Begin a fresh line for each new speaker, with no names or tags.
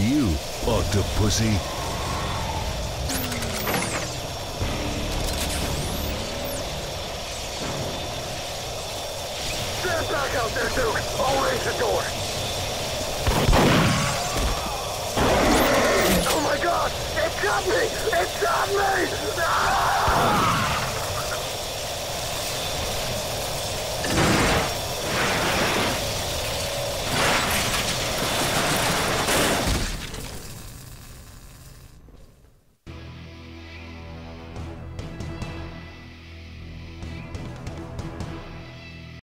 you, octopussy.
Stand back out there, Duke. I'll raise the door. Oh my god! It got me! It got me!